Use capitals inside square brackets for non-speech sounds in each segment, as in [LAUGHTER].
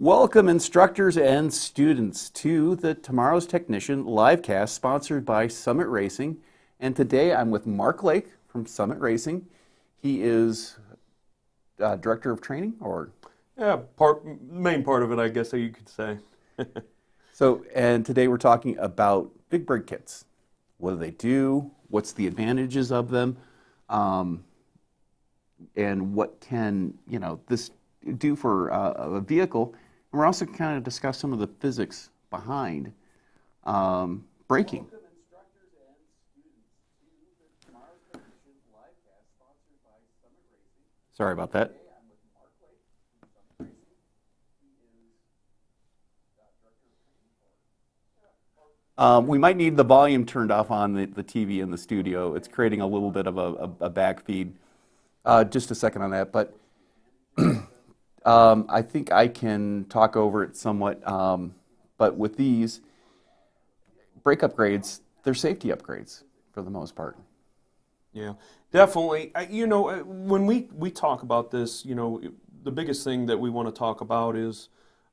Welcome, instructors and students, to the Tomorrow's Technician livecast sponsored by Summit Racing. And today I'm with Mark Lake from Summit Racing. He is uh, director of training, or yeah, part main part of it, I guess so you could say. [LAUGHS] so, and today we're talking about big brake kits. What do they do? What's the advantages of them? Um, and what can you know this do for uh, a vehicle? And we're also kind of discuss some of the physics behind um, braking. Sorry about that. Um, we might need the volume turned off on the, the TV in the studio. It's creating a little bit of a, a, a back feed. Uh, just a second on that, but [CLEARS THROAT] um, I think I can talk over it somewhat. Um, but with these brake upgrades, they're safety upgrades for the most part. Yeah, definitely. You know, uh, when we, we talk about this, you know, the biggest thing that we want to talk about is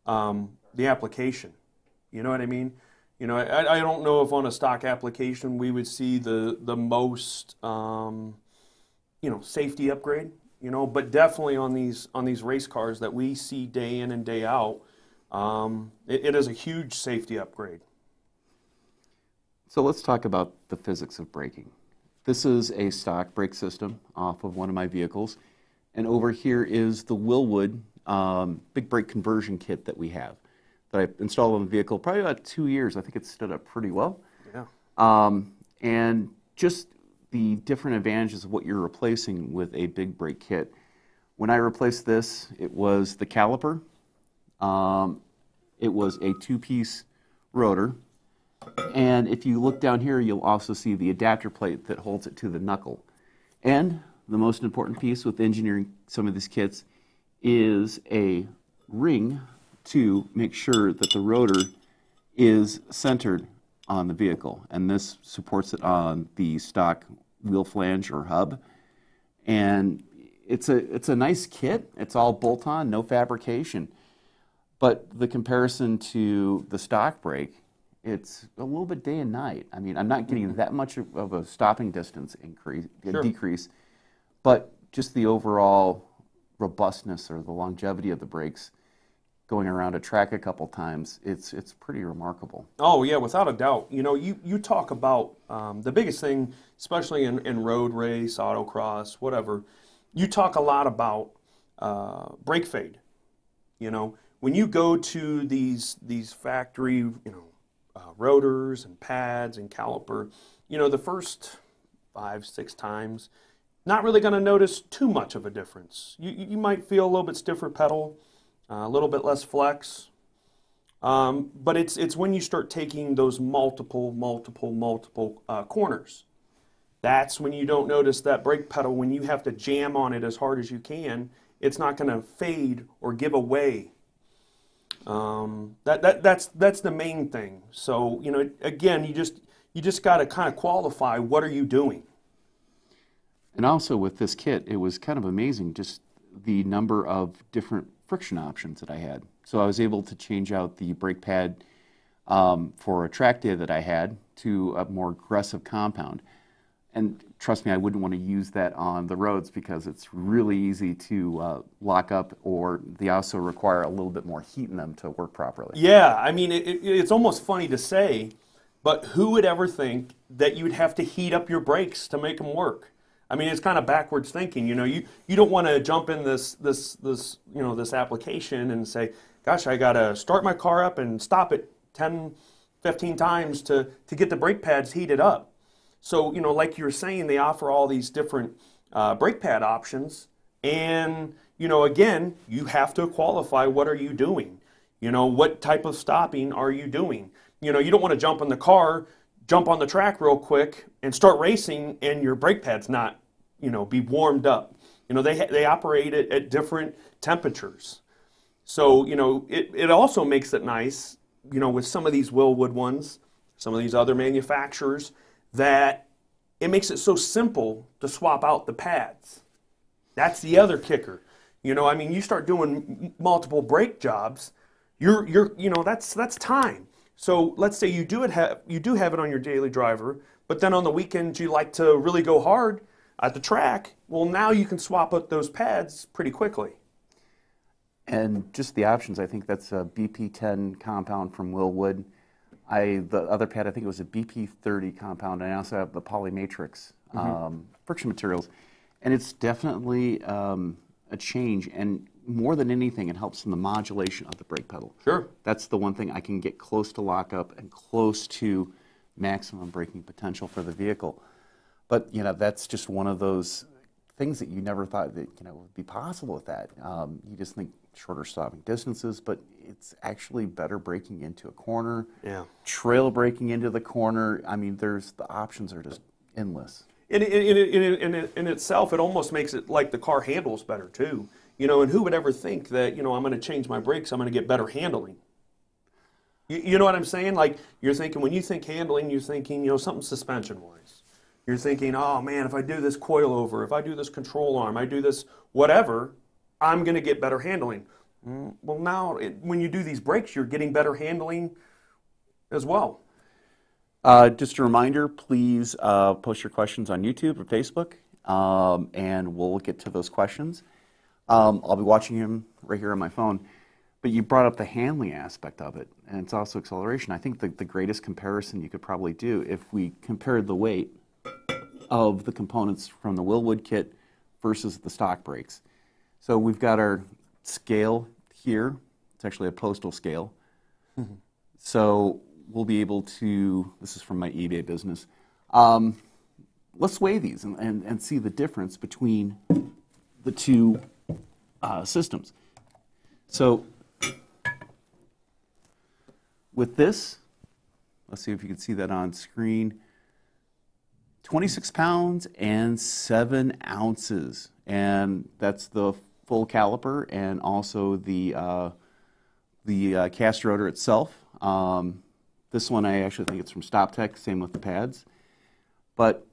um, the application. You know what I mean? You know, I, I don't know if on a stock application we would see the the most um, you know safety upgrade. You know, but definitely on these on these race cars that we see day in and day out, um, it, it is a huge safety upgrade. So let's talk about the physics of braking. This is a stock brake system off of one of my vehicles. And over here is the Wilwood um, big brake conversion kit that we have that I installed on the vehicle probably about two years. I think it stood up pretty well. Yeah. Um, and just the different advantages of what you're replacing with a big brake kit. When I replaced this, it was the caliper. Um, it was a two-piece rotor. And if you look down here, you'll also see the adapter plate that holds it to the knuckle. And the most important piece with engineering some of these kits is a ring to make sure that the rotor is centered on the vehicle. And this supports it on the stock wheel flange or hub. And it's a, it's a nice kit. It's all bolt-on, no fabrication. But the comparison to the stock brake, it's a little bit day and night. I mean, I'm not getting mm-hmm. that much of a stopping distance increase, sure. decrease, but just the overall robustness or the longevity of the brakes going around a track a couple times, it's it's pretty remarkable. Oh yeah, without a doubt. You know, you you talk about um, the biggest thing, especially in, in road race, autocross, whatever. You talk a lot about uh, brake fade. You know, when you go to these these factory, you know, uh, rotors and pads and caliper, you know, the first five six times, not really going to notice too much of a difference. You you might feel a little bit stiffer pedal uh, a little bit less flex. Um, but it's, it's when you start taking those multiple, multiple, multiple uh, corners. That's when you don't notice that brake pedal, when you have to jam on it as hard as you can, it's not going to fade or give away. Um, that, that, that's, that's the main thing. So, you know, again, you just, you just got to kind of qualify what are you doing. And also with this kit, it was kind of amazing just the number of different friction options that I had. So I was able to change out the brake pad um, for a track day that I had to a more aggressive compound. And trust me, I wouldn't want to use that on the roads because it's really easy to uh, lock up or they also require a little bit more heat in them to work properly. Yeah, I mean, it, it, it's almost funny to say, but who would ever think that you'd have to heat up your brakes to make them work? I mean, it's kind of backwards thinking. You know, you, you don't want to jump in this this this you know this application and say, "Gosh, I got to start my car up and stop it 10, 15 times to to get the brake pads heated up." So you know, like you're saying, they offer all these different uh, brake pad options, and you know, again, you have to qualify. What are you doing? You know, what type of stopping are you doing? You know, you don't want to jump in the car jump on the track real quick and start racing and your brake pad's not, you know, be warmed up. You know, they, they operate at, at different temperatures. So, you know, it, it also makes it nice, you know, with some of these Wilwood ones, some of these other manufacturers, that it makes it so simple to swap out the pads. That's the other kicker. You know, I mean, you start doing multiple brake jobs, You're, you're, you know, that's that's time. So let's say you do it have you do have it on your daily driver, but then on the weekends you like to really go hard at the track. Well, now you can swap out those pads pretty quickly. And just the options, I think that's a BP10 compound from Wilwood. I the other pad, I think it was a BP30 compound. And I also have the Polymatrix um, friction materials, and it's definitely um, a change. And more than anything, it helps in the modulation of the brake pedal. Sure. That's the one thing I can get close to lockup and close to maximum braking potential for the vehicle. But you know, that's just one of those things that you never thought that you know would be possible with that. Um, you just think shorter stopping distances, but it's actually better braking into a corner. Yeah. Trail braking into the corner. I mean, there's the options are just endless. In, in, in, in, in, in itself, it almost makes it like the car handles better too. You know, and who would ever think that, you know, I'm going to change my brakes, I'm going to get better handling. You, you know what I'm saying? Like, you're thinking, when you think handling, you're thinking, you know, something suspension wise. You're thinking, oh man, if I do this coil over, if I do this control arm, I do this whatever, I'm going to get better handling. Mm, Well, now, it, when you do these brakes, you're getting better handling as well. Uh, just a reminder, please uh, post your questions on YouTube or Facebook, um, and we'll get to those questions. Um, I'll be watching him right here on my phone. But you brought up the handling aspect of it, and it's also acceleration. I think the, the greatest comparison you could probably do if we compared the weight of the components from the Wilwood kit versus the stock brakes. So we've got our scale here. It's actually a postal scale. [LAUGHS] So we'll be able to, this is from my eBay business. Um, let's weigh these and, and, and see the difference between the two uh, systems. So with this, let's see if you can see that on screen. 26 pounds and 7 ounces. And that's the full caliper and also the, uh, the uh, cast rotor itself. Um, this one, I actually think it's from StopTech, same with the pads. But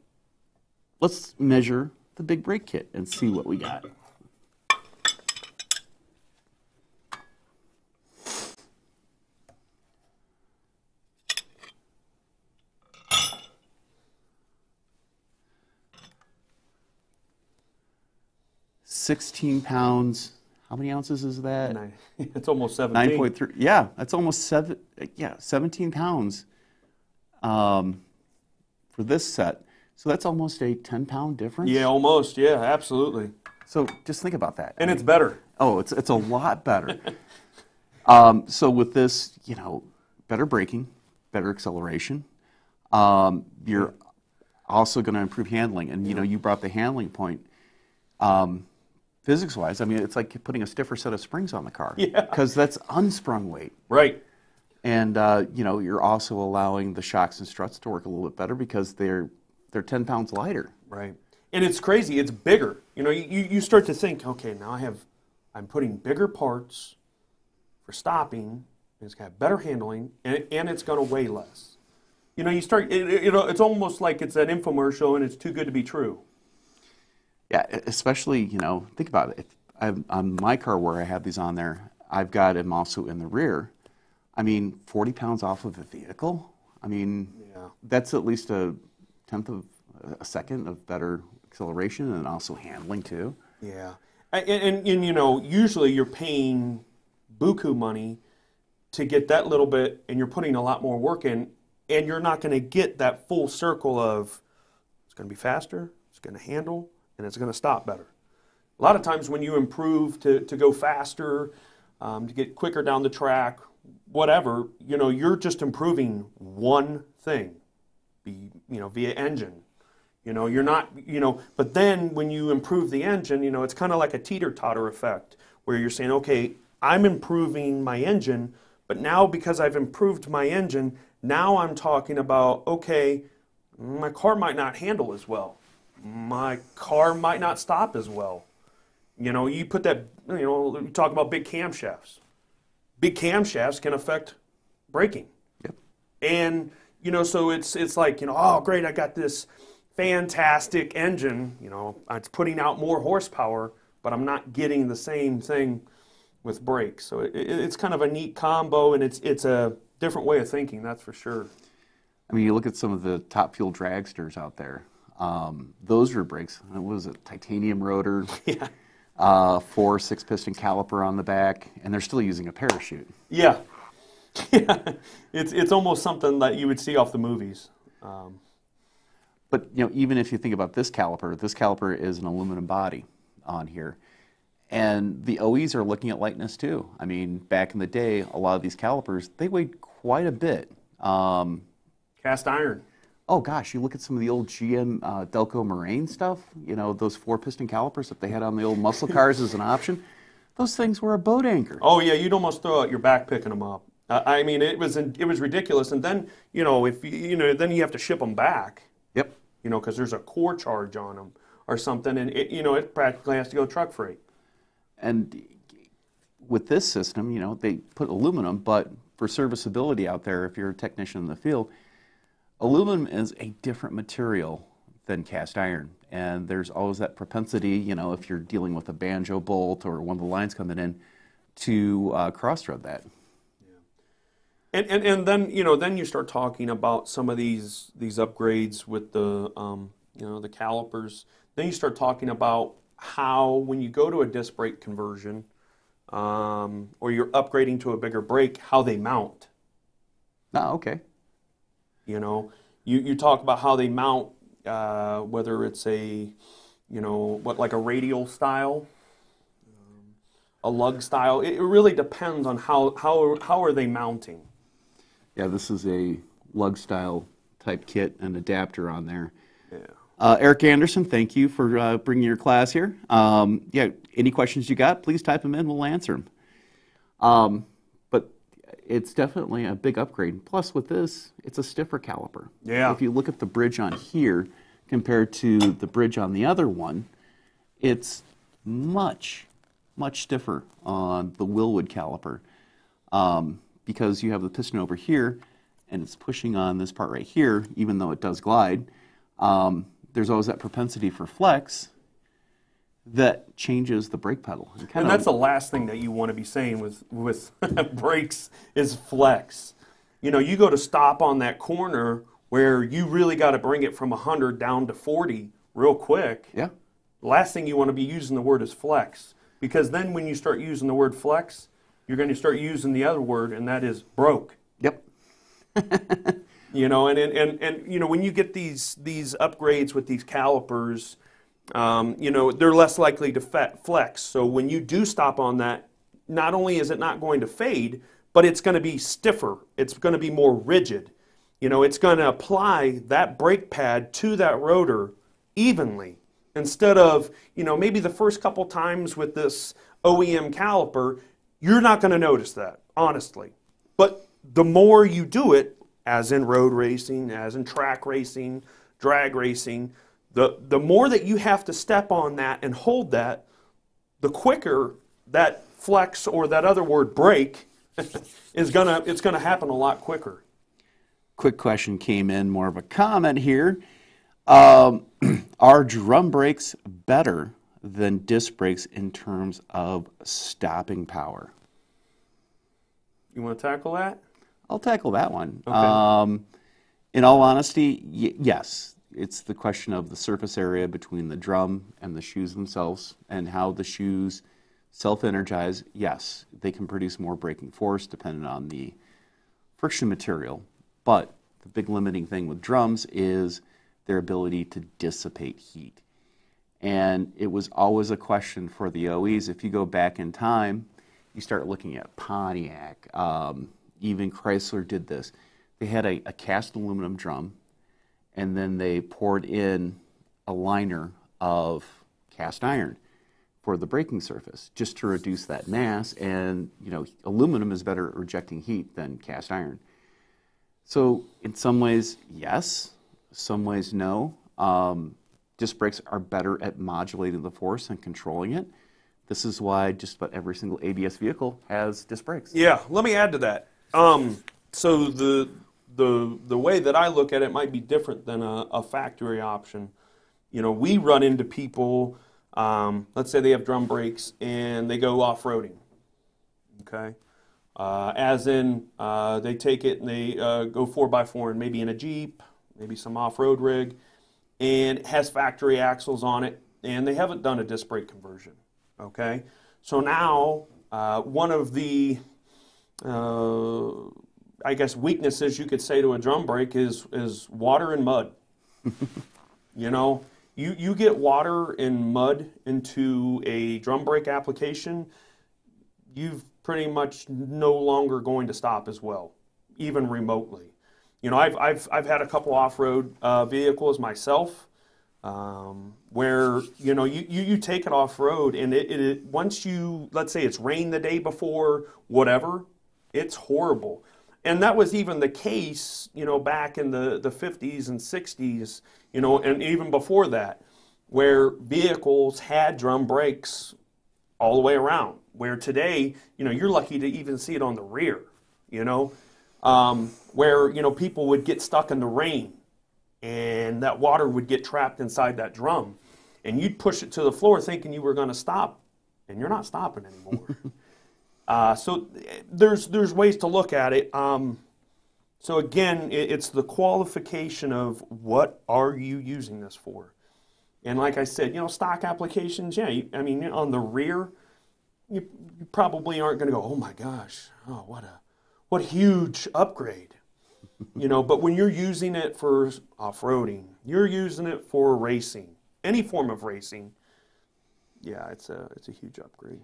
let's measure the big brake kit and see what we got. Sixteen pounds. How many ounces is that? Nine, [LAUGHS] it's almost 17. Nine point three. Yeah, that's almost seven. Yeah, seventeen pounds. Um, for this set, so that's almost a ten pound difference. Yeah, almost. Yeah, absolutely. So just think about that. And it's better. Oh, it's it's a lot better. [LAUGHS] um, so with this, you know, better braking, better acceleration. Um, you're also going to improve handling, and you know, you brought the handling point. Um, physics-wise, I mean, it's like putting a stiffer set of springs on the car. [LAUGHS] Yeah. Because that's unsprung weight, Right. and uh, you know, you're also allowing the shocks and struts to work a little bit better because they're they're 10 pounds lighter. Right. And it's crazy. It's bigger. You know, you, you start to think, okay, now I have, I'm putting bigger parts for stopping, and it's got better handling, and, and it's going to weigh less. You know, you start, it, it, you know, it's almost like it's an infomercial and it's too good to be true. Yeah, especially you know, think about it. If I'm, on my car where I have these on there, I've got them also in the rear. I mean, 40 pounds off of a vehicle. I mean, Yeah. that's at least a tenth of a second of better acceleration and also handling too. Yeah. And, and, and, you know, usually you're paying buku money to get that little bit, and you're putting a lot more work in, and you're not going to get that full circle of it's going to be faster, it's going to handle, and it's going to stop better. A lot of times when you improve to, to go faster, um, to get quicker down the track, whatever, you know, you're just improving one thing, be, you know, via engine. You know, you're not, you know, but then when you improve the engine, you know, it's kind of like a teeter totter effect where you're saying, okay, I'm improving my engine, but now because I've improved my engine, now I'm talking about, okay, my car might not handle as well. My car might not stop as well. You know, you put that, you know, you talk about big camshafts. Big camshafts can affect braking. Yep. And you know, so it's it's like you know, oh great, I got this fantastic engine. You know, it's putting out more horsepower, but I'm not getting the same thing with brakes. So it, it, it's kind of a neat combo, and it's it's a different way of thinking. That's for sure. I mean, you look at some of the top fuel dragsters out there. Um, those rear brakes, what was it, titanium rotor, [LAUGHS] Yeah. uh, four six piston caliper on the back, and they're still using a parachute. Yeah. [LAUGHS] Yeah. It's it's almost something that you would see off the movies. Um, But you know, even if you think about this caliper, this caliper is an aluminum body on here, and the OEs are looking at lightness too. I mean, back in the day, a lot of these calipers they weighed quite a bit. Um, cast iron. Oh gosh, you look at some of the old GM uh, Delco Moraine stuff. You know, those four piston calipers that they had on the old muscle [LAUGHS] cars as an option. Those things were a boat anchor. Oh yeah, you'd almost throw out your back picking them up. Uh, I mean, it was it was ridiculous. And then you know if you, you know then you have to ship them back. Yep. You know because there's a core charge on them or something, and it, you know it practically has to go truck freight. And with this system, you know, they put aluminum, but for serviceability out there, if you're a technician in the field, aluminum is a different material than cast iron. And there's always that propensity, you know, if you're dealing with a banjo bolt or one of the lines coming in, to uh, cross thread that. And, and and then you know then you start talking about some of these these upgrades with the um, you know the calipers. Then you start talking about how when you go to a disc brake conversion um, or you're upgrading to a bigger brake, how they mount. Ah, okay. You know, you, you talk about how they mount, uh, whether it's a, you know, what like a radial style, um, a lug style. It, it really depends on how how how are they mounting. Yeah, this is a lug style type kit and adapter on there. Yeah. Uh, Eric Anderson, thank you for uh, bringing your class here. Um, yeah, any questions you got, please type them in. We'll answer them. Um, it's definitely a big upgrade. Plus, with this, it's a stiffer caliper. Yeah. If you look at the bridge on here compared to the bridge on the other one, it's much, much stiffer on the Wilwood caliper um, because you have the piston over here and it's pushing on this part right here, even though it does glide. Um, there's always that propensity for flex that changes the brake pedal. And, And that's the last thing that you want to be saying with with [LAUGHS] brakes is flex. You know, you go to stop on that corner where you really got to bring it from 100 down to 40 real quick. yeah, last thing you want to be using the word is flex because then when you start using the word flex, you're going to start using the other word and that is broke. yep, [LAUGHS] You know, and, and, and, and you know when you get these these upgrades with these calipers, um, you know they're less likely to flex. So when you do stop on that, not only is it not going to fade, but it's going to be stiffer. It's going to be more rigid. You know, it's going to apply that brake pad to that rotor evenly instead of you know maybe the first couple times with this OEM caliper, you're not going to notice that honestly. But the more you do it, as in road racing, as in track racing, drag racing, the, the more that you have to step on that and hold that, the quicker that flex or that other word break [LAUGHS] is gonna it's gonna happen a lot quicker. quick question came in, more of a comment here. Um, [CLEARS THROAT] are drum brakes better than disc brakes in terms of stopping power? You want to tackle that? I'll tackle that one. Um, in all honesty, y- yes. It's the question of the surface area between the drum and the shoes themselves and how the shoes self energize. Yes, they can produce more braking force depending on the friction material. But the big limiting thing with drums is their ability to dissipate heat. And it was always a question for the OEs. If you go back in time, you start looking at Pontiac, um, even Chrysler did this. They had a, a cast aluminum drum, and then they poured in a liner of cast iron for the braking surface, just to reduce that mass. And you know, aluminum is better at rejecting heat than cast iron. So in some ways, yes. Some ways, no. Um, disc brakes are better at modulating the force and controlling it. This is why just about every single ABS vehicle has disc brakes. Yeah, let me add to that. Um, so the the the way that I look at it might be different than a, a factory option. You know, we run into people. Um, let's say they have drum brakes and they go off roading, Okay, uh, as in uh, they take it and they uh, go four by four and maybe in a Jeep, maybe some off-road rig, and it has factory axles on it, and they haven't done a disc brake conversion. Okay, so now uh, one of the uh, I guess weaknesses you could say to a drum brake is is water and mud. [LAUGHS] you know, you you get water and mud into a drum brake application, you've pretty much no longer going to stop as well, even remotely. You know, I've I've I've had a couple off-road uh, vehicles myself. Um, where you know you, you, you take it off road and it, it, it once you let's say it's rained the day before whatever it's horrible and that was even the case, you know, back in the, the 50s and 60s, you know, and even before that, where vehicles had drum brakes all the way around. Where today, you know, you're lucky to even see it on the rear, you know, um, where, you know, people would get stuck in the rain and that water would get trapped inside that drum. And you'd push it to the floor thinking you were going to stop, and you're not stopping anymore. [LAUGHS] Uh, so there's there's ways to look at it. Um, so again, it, it's the qualification of what are you using this for, and like I said, you know, stock applications. Yeah, you, I mean, on the rear, you, you probably aren't going to go, oh my gosh, oh what a what huge upgrade, [LAUGHS] you know. But when you're using it for off-roading, you're using it for racing, any form of racing. Yeah, it's a it's a huge upgrade.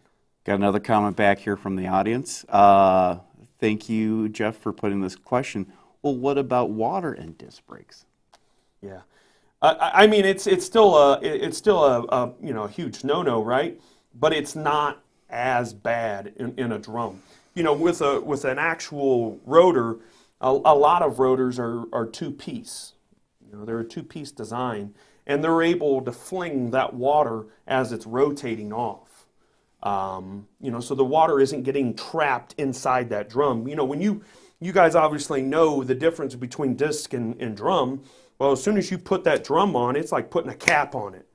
Got another comment back here from the audience. Uh, thank you, Jeff, for putting this question. Well, what about water and disc brakes? Yeah, uh, I mean it's it's still a it's still a, a you know a huge no-no, right? But it's not as bad in, in a drum. You know, with a with an actual rotor, a, a lot of rotors are are two piece. You know, they're a two piece design, and they're able to fling that water as it's rotating off. Um, you know, so the water isn't getting trapped inside that drum. You know, when you you guys obviously know the difference between disc and, and drum. Well, as soon as you put that drum on, it's like putting a cap on it.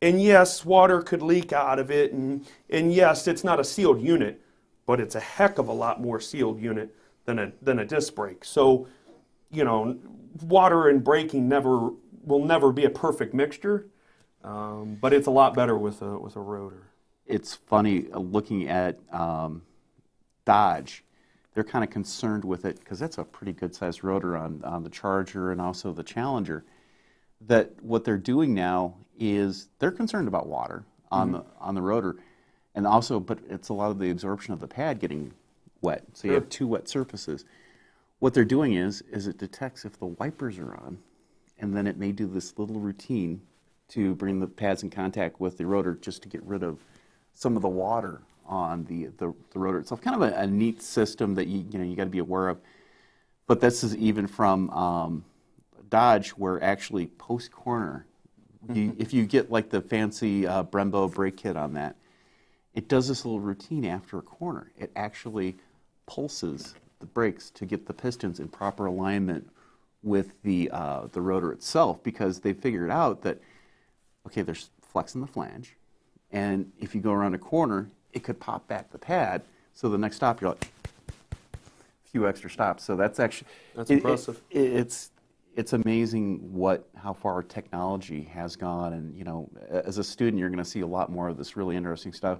And yes, water could leak out of it, and, and yes, it's not a sealed unit, but it's a heck of a lot more sealed unit than a, than a disc brake. So, you know, water and braking never will never be a perfect mixture, um, but it's a lot better with a, with a rotor it's funny uh, looking at um, Dodge. They're kind of concerned with it because that's a pretty good sized rotor on, on the Charger and also the Challenger. That what they're doing now is they're concerned about water on mm-hmm. the on the rotor, and also, but it's a lot of the absorption of the pad getting wet. So you have two wet surfaces. What they're doing is is it detects if the wipers are on, and then it may do this little routine to bring the pads in contact with the rotor just to get rid of some of the water on the, the, the rotor itself. Kind of a, a, neat system that you, you, know, you got to be aware of. But this is even from um, Dodge, where actually post corner, you, if you get like the fancy uh, Brembo brake kit on that, it does this little routine after a corner. It actually pulses the brakes to get the pistons in proper alignment with the uh, the rotor itself because they figured out that okay, there's flex in the flange, and if you go around a corner, it could pop back the pad. So the next stop, you're like, a few extra stops. So that's actually that's it, impressive. It, it's it's amazing what how far technology has gone, and you know, as a student, you're going to see a lot more of this really interesting stuff,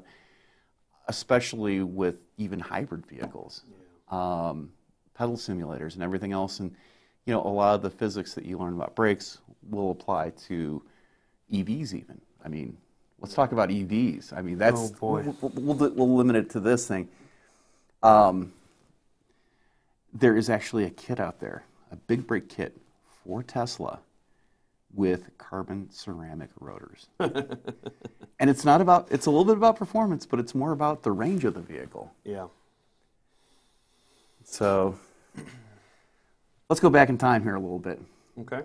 especially with even hybrid vehicles, yeah. um, pedal simulators, and everything else. And you know, a lot of the physics that you learn about brakes will apply to EVs, even. I mean, Let's talk about EVs. I mean, that's oh we'll, we'll, we'll, limit it to this thing. Um, there is actually a kit out there, a big brake kit for Tesla with carbon ceramic rotors. [LAUGHS] and it's not about it's a little bit about performance, but it's more about the range of the vehicle. Yeah. So let's go back in time here a little bit. Okay.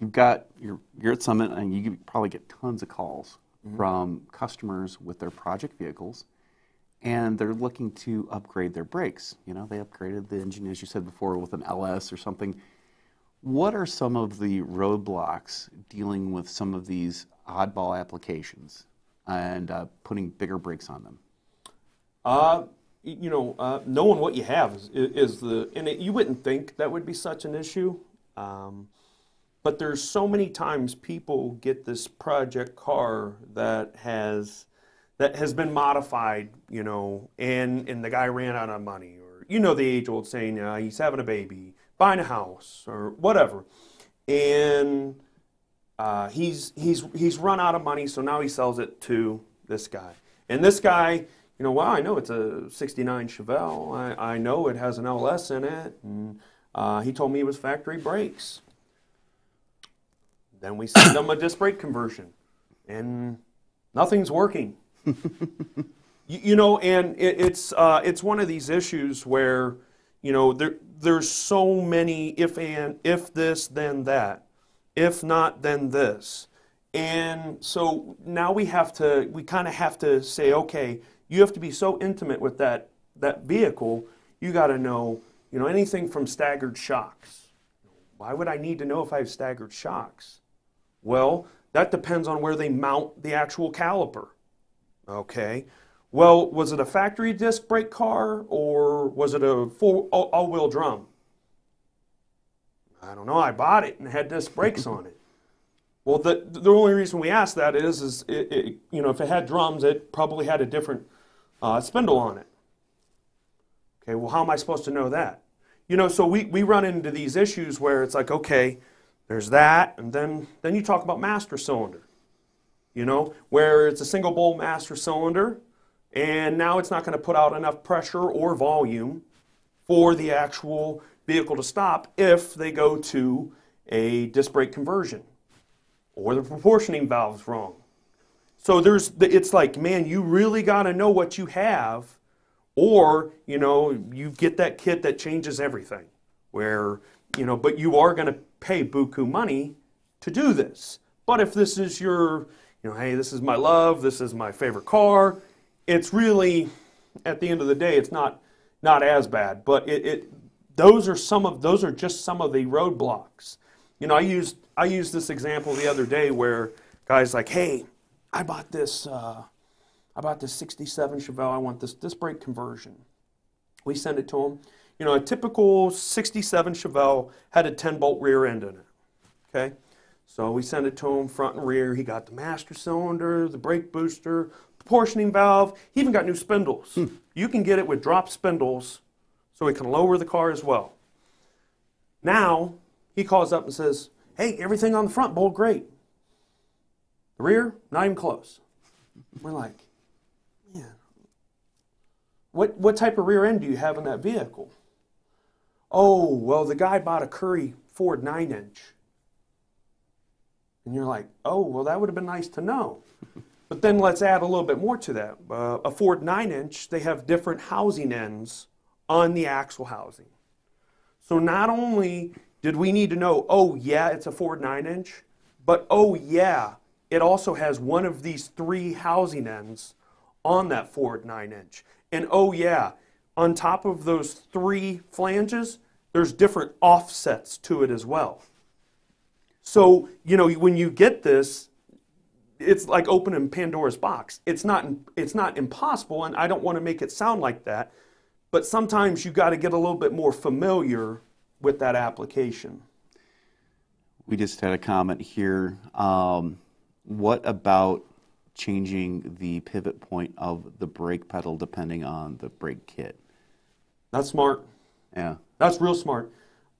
You've got you're you're at Summit and you probably get tons of calls mm-hmm. from customers with their project vehicles, and they're looking to upgrade their brakes. You know, they upgraded the engine, as you said before, with an LS or something. What are some of the roadblocks dealing with some of these oddball applications and uh, putting bigger brakes on them? Uh, you know, uh, knowing what you have is, is the, and it, you wouldn't think that would be such an issue. Um, but there's so many times people get this project car that has that has been modified, you know, and and the guy ran out of money, or you know the age old saying, uh, he's having a baby, buying a house, or whatever, and uh, he's he's he's run out of money, so now he sells it to this guy, and this guy, you know, well, I know it's a '69 Chevelle, I, I know it has an LS in it, and uh, he told me it was factory brakes. Then we send them a disc brake conversion, and nothing's working. [LAUGHS] you, you know, and it, it's uh, it's one of these issues where you know there there's so many if and if this then that, if not then this, and so now we have to we kind of have to say okay, you have to be so intimate with that that vehicle, you got to know you know anything from staggered shocks. Why would I need to know if I have staggered shocks? Well, that depends on where they mount the actual caliper. Okay. Well, was it a factory disc brake car or was it a full all wheel drum? I don't know. I bought it and had disc brakes on it. [LAUGHS] Well, the, the only reason we ask that is, is it, it, you know, if it had drums, it probably had a different uh, spindle on it. Okay, well, how am I supposed to know that? You know, so we, we run into these issues where it's like, okay, there's that, and then, then you talk about master cylinder, you know, where it's a single bowl master cylinder, and now it's not going to put out enough pressure or volume for the actual vehicle to stop if they go to a disc brake conversion or the proportioning valve's wrong. So there's, it's like, man, you really got to know what you have, or you know, you get that kit that changes everything, where you know, but you are going to pay buku money to do this. But if this is your, you know, hey, this is my love, this is my favorite car, it's really, at the end of the day, it's not not as bad. But it, it those are some of those are just some of the roadblocks. You know, I used I used this example the other day where guys like, hey, I bought this uh, I bought this '67 Chevelle. I want this this brake conversion. We send it to them. You know, a typical 67 Chevelle had a 10 bolt rear end in it. Okay? So we sent it to him front and rear. He got the master cylinder, the brake booster, proportioning valve. He even got new spindles. Hmm. You can get it with drop spindles so he can lower the car as well. Now, he calls up and says, Hey, everything on the front bolt great. The rear, not even close. We're like, Man, what, what type of rear end do you have in that vehicle? Oh, well, the guy bought a Currie Ford 9 inch. And you're like, oh, well, that would have been nice to know. [LAUGHS] but then let's add a little bit more to that. Uh, a Ford 9 inch, they have different housing ends on the axle housing. So not only did we need to know, oh, yeah, it's a Ford 9 inch, but oh, yeah, it also has one of these three housing ends on that Ford 9 inch. And oh, yeah, on top of those three flanges, there's different offsets to it as well. So, you know, when you get this, it's like opening Pandora's box. It's not, it's not impossible, and I don't want to make it sound like that, but sometimes you got to get a little bit more familiar with that application. We just had a comment here. Um, what about changing the pivot point of the brake pedal depending on the brake kit? That's smart. Yeah. That's real smart.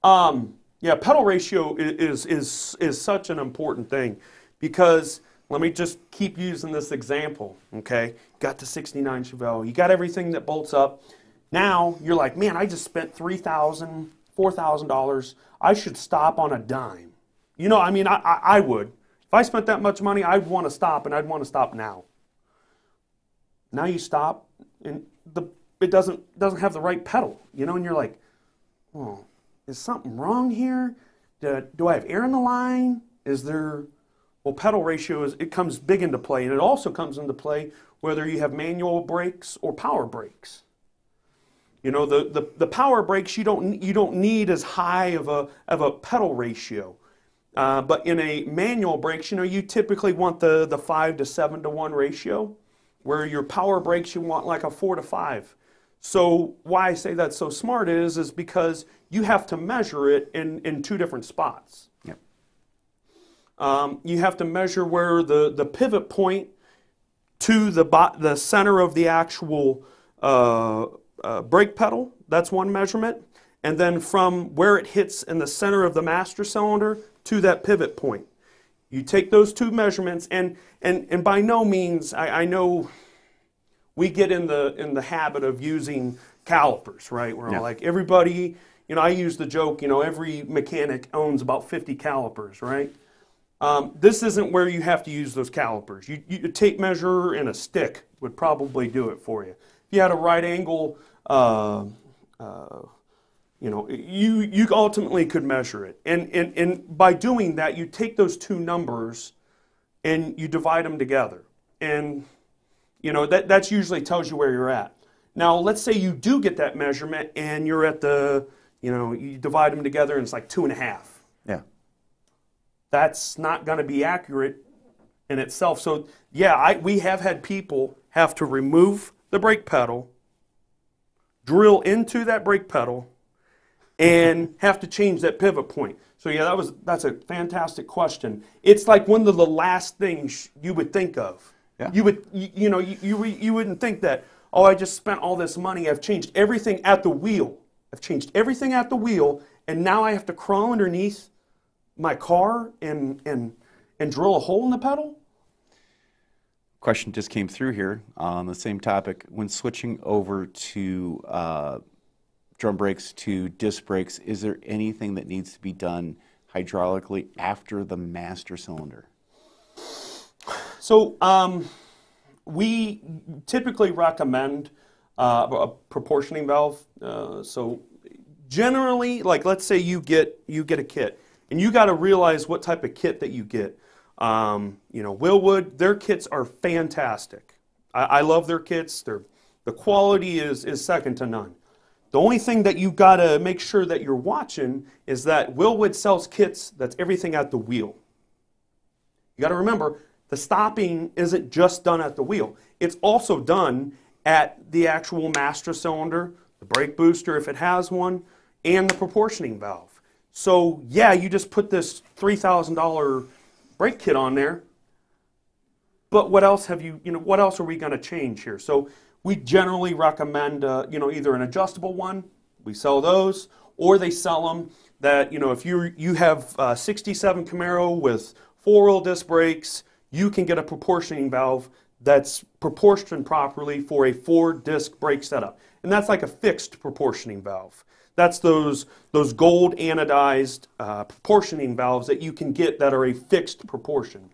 Um, yeah, pedal ratio is, is, is such an important thing because let me just keep using this example, okay? Got the 69 Chevelle, you got everything that bolts up. Now you're like, man, I just spent $3,000, $4,000. I should stop on a dime. You know, I mean, I, I, I would. If I spent that much money, I'd want to stop and I'd want to stop now. Now you stop and the, it doesn't, doesn't have the right pedal, you know, and you're like, oh, is something wrong here? Do, do I have air in the line? Is there, well, pedal ratio is, it comes big into play, and it also comes into play whether you have manual brakes or power brakes. You know, the, the, the power brakes, you don't, you don't need as high of a, of a pedal ratio. Uh, but in a manual brakes, you know, you typically want the, the 5 to 7 to 1 ratio, where your power brakes, you want like a 4 to 5. So why I say that's so smart is is because you have to measure it in, in two different spots. Yep. Um, you have to measure where the, the pivot point to the, bo- the center of the actual uh, uh, brake pedal. That's one measurement. And then from where it hits in the center of the master cylinder to that pivot point. You take those two measurements, and, and, and by no means, I, I know we get in the, in the habit of using calipers, right? We're Yeah. like, everybody, you know, I use the joke, you know, every mechanic owns about 50 calipers, right? Um, this isn't where you have to use those calipers. You, you, a tape measure and a stick would probably do it for you. If you had a right angle, uh, uh, you know, you, you ultimately could measure it. And, and, and by doing that, you take those two numbers and you divide them together. And, you know, that that's usually tells you where you're at. Now, let's say you do get that measurement and you're at the, you know, you divide them together and it's like two and a half Yeah. that's not going to be accurate in itself. So yeah, I, we have had people have to remove the brake pedal, drill into that brake pedal, and [LAUGHS] have to change that pivot point. So yeah, that was that's a fantastic question. It's like one of the last things you would think of. Yeah. You would you, you know you, you you wouldn't think that oh I just spent all this money I've changed everything at the wheel I've changed everything at the wheel and now I have to crawl underneath my car and and and drill a hole in the pedal? Question just came through here on the same topic. When switching over to uh, drum brakes to disc brakes, is there anything that needs to be done hydraulically after the master cylinder? So um, we typically recommend uh, a proportioning valve. Uh, so generally, like let's say you get you get a kit, and you got to realize what type of kit that you get. Um, you know, Wilwood, their kits are fantastic. I, I love their kits. They're, the quality is is second to none. The only thing that you got to make sure that you're watching is that Wilwood sells kits that's everything at the wheel. You got to remember, the stopping isn't just done at the wheel. It's also done at the actual master cylinder, the brake booster if it has one, and the proportioning valve. So, yeah, you just put this $3,000 brake kit on there, but what else have you, you know, what else are we going to change here? So, we generally recommend, uh, you know, either an adjustable one, we sell those, or they sell them that, you know, if you you have uh, 67 Camaro with four-wheel disc brakes, you can get a proportioning valve that's proportioned properly for a four-disc brake setup, and that's like a fixed proportioning valve. That's those those gold anodized uh, proportioning valves that you can get that are a fixed proportion.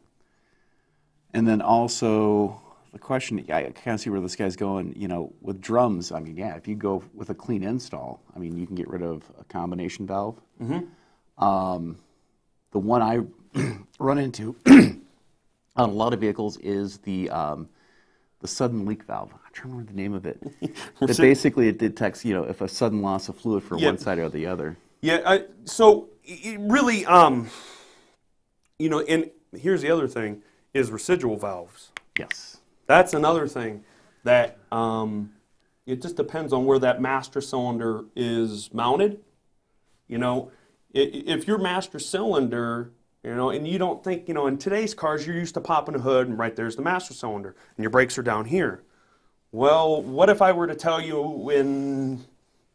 And then also the question, I kind of see where this guy's going. You know, with drums, I mean, yeah, if you go with a clean install, I mean, you can get rid of a combination valve. Um, the one I [CLEARS THROAT] run into on a lot of vehicles is the um, the sudden leak valve. I'm trying to remember the name of it. [LAUGHS] that basically it detects, you know, if a sudden loss of fluid for Yeah. one side or the other. Yeah, I, so it really, um, you know, and here's the other thing is residual valves. Yes. That's another thing that um, it just depends on where that master cylinder is mounted. You know, i- i- if your master cylinder, you know, and you don't think, you know, in today's cars, you're used to popping a hood and right there's the master cylinder and your brakes are down here. Well, what if I were to tell you in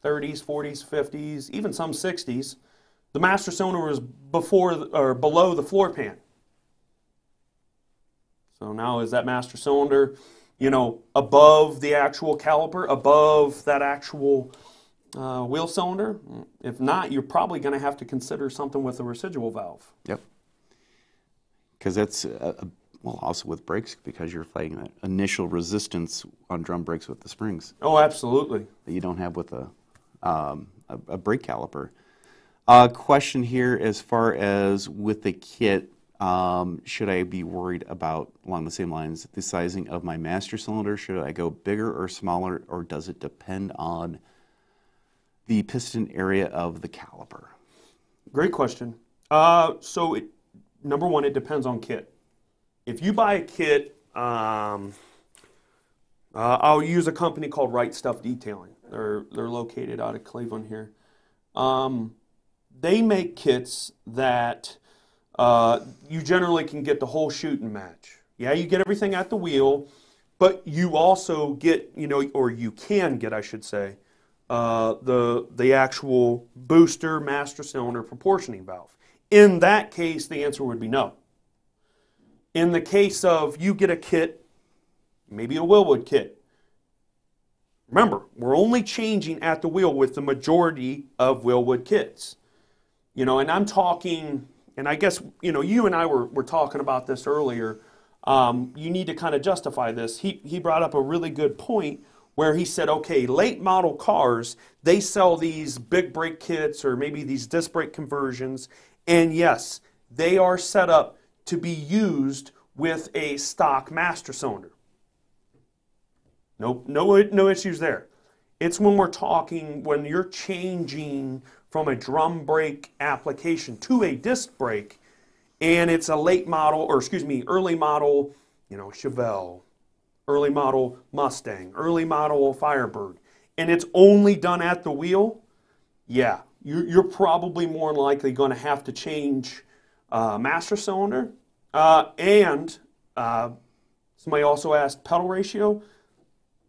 30s, 40s, 50s, even some 60s, the master cylinder was before or below the floor pan? So now is that master cylinder, you know, above the actual caliper, above that actual uh, wheel cylinder? If not, you're probably going to have to consider something with a residual valve. Yep. Because that's uh, uh, well, also with brakes because you're fighting that initial resistance on drum brakes with the springs Oh, absolutely. that you don't have with a um, a, a brake caliper. Uh, question here, as far as with the kit, um, should I be worried about along the same lines the sizing of my master cylinder? Should I go bigger or smaller, or does it depend on the piston area of the caliper? Great question. Uh, so, it, number one, it depends on kit. If you buy a kit, um, uh, I'll use a company called Right Stuff Detailing. They're they're located out of Cleveland here. Um, they make kits that uh, you generally can get the whole shooting match. Yeah, you get everything at the wheel, but you also get you know, or you can get, I should say, uh, the the actual booster master cylinder proportioning valve. In that case, the answer would be no. In the case of you get a kit, maybe a Wilwood kit. Remember, we're only changing at the wheel with the majority of Wilwood kits. You know, and I'm talking, and I guess, you know, you and I were, were talking about this earlier. Um, you need to kind of justify this. He, he brought up a really good point where he said, okay, late model cars, they sell these big brake kits or maybe these disc brake conversions. And yes, they are set up to be used with a stock master cylinder. No, no, no issues there. It's when we're talking, when you're changing from a drum brake application to a disc brake, and it's a late model, or excuse me, early model, you know, Chevelle, early model Mustang, early model Firebird, and it's only done at the wheel, yeah, you're, you're probably more likely going to have to change uh, master cylinder. Uh, and uh, somebody also asked pedal ratio.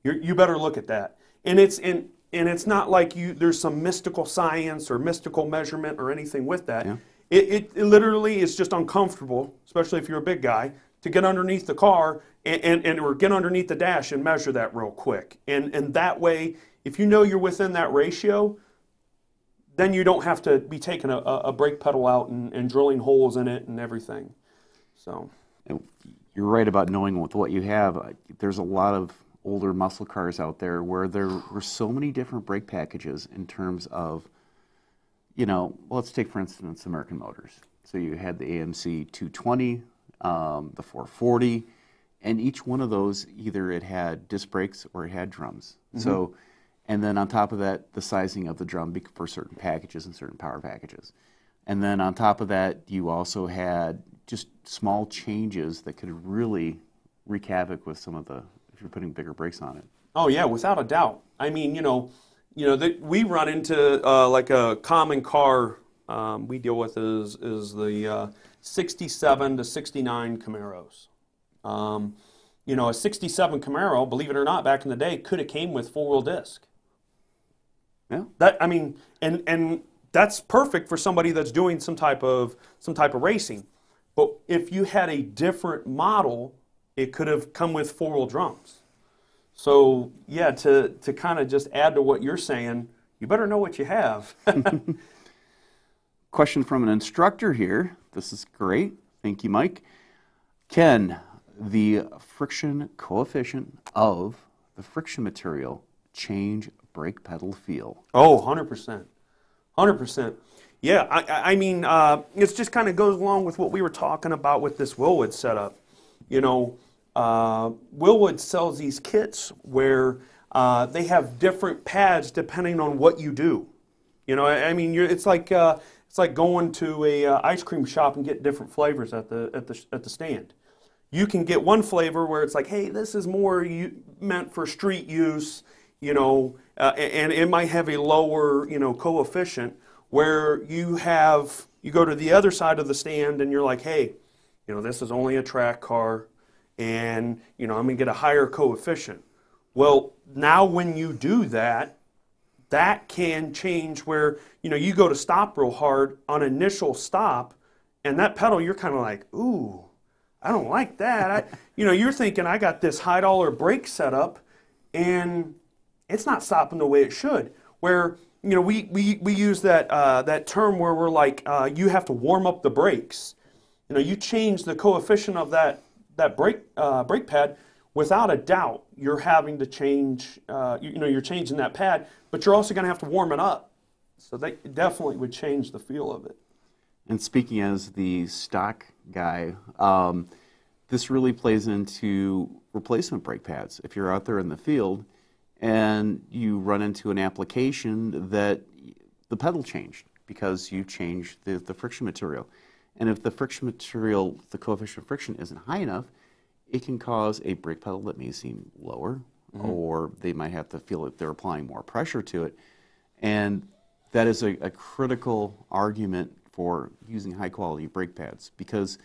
you you better look at that. And it's in, and it's not like you there's some mystical science or mystical measurement or anything with that. Yeah. It, it, it literally is just uncomfortable, especially if you're a big guy, to get underneath the car and, and, and or get underneath the dash and measure that real quick. And, and that way, if you know you're within that ratio, then you don't have to be taking a, a brake pedal out and, and drilling holes in it and everything. So You're right about knowing with what you have. There's a lot of older muscle cars out there where there were so many different brake packages in terms of, you know, well, let's take for instance American Motors. So you had the AMC 220, um, the 440, and each one of those either it had disc brakes or it had drums. So, and then on top of that, the sizing of the drum for certain packages and certain power packages. And then on top of that, you also had just small changes that could really wreak havoc with some of the, if you're putting bigger brakes on it. Oh yeah, without a doubt. I mean, you know, you know that we run into uh, like a common car um, we deal with is is the uh, 67 to 69 Camaros. Um, you know, a 67 Camaro, believe it or not, back in the day, could have came with four wheel disc. Yeah. That I mean, and and that's perfect for somebody that's doing some type of some type of racing. But if you had a different model, it could have come with four wheel drums. So yeah, to to kind of just add to what you're saying, you better know what you have. [LAUGHS] Question from an instructor here. This is great. Thank you, Mike. Can the friction coefficient of the friction material change brake pedal feel? Oh, 100%. 100%. Yeah, I- I, I mean, uh, it just kind of goes along with what we were talking about with this Wilwood setup. You know, uh, Wilwood sells these kits where uh, they have different pads depending on what you do. You know, I, I mean, it's like uh, it's like going to a uh, ice cream shop and get different flavors at the at the at the stand. You can get one flavor where it's like, hey, this is more you, meant for street use, you know, uh, and it might have a lower, you know, coefficient. Where you have, you go to the other side of the stand and you're like, hey, you know, this is only a track car, and you know, I'm gonna get a higher coefficient. Well, now when you do that, that can change where you know you go to stop real hard on initial stop, and that pedal you're kind of like, ooh, I don't like that. I, you know, you're thinking I got this high dollar brake setup, and it's not stopping the way it should. Where you know we we, we use that uh, that term where we're like uh, you have to warm up the brakes. You know, you change the coefficient of that that brake uh, brake pad. Without a doubt, you're having to change. Uh, you, you know, you're changing that pad, but you're also going to have to warm it up. So that definitely would change the feel of it. And speaking as the stock guy, um, this really plays into replacement brake pads. If you're out there in the field and you run into an application that the pedal changed because you changed the, the friction material. And if the friction material, the coefficient of friction isn't high enough, it can cause a brake pedal that may seem lower mm-hmm. or they might have to feel that they're applying more pressure to it. And that is a, a critical argument for using high quality brake pads because